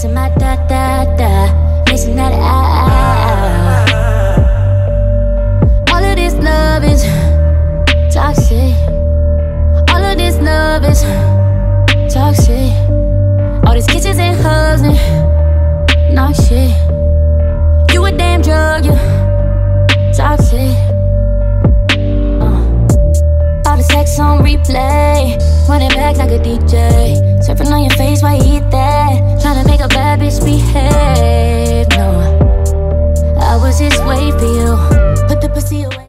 missing my da da da, missing that ah, ah, ah. All of this love is toxic. All of this love is toxic. All these kisses and hugs and not shit. You a damn drug, you toxic. Uh. All the sex on replay, running back like a DJ. surfing on your face while you.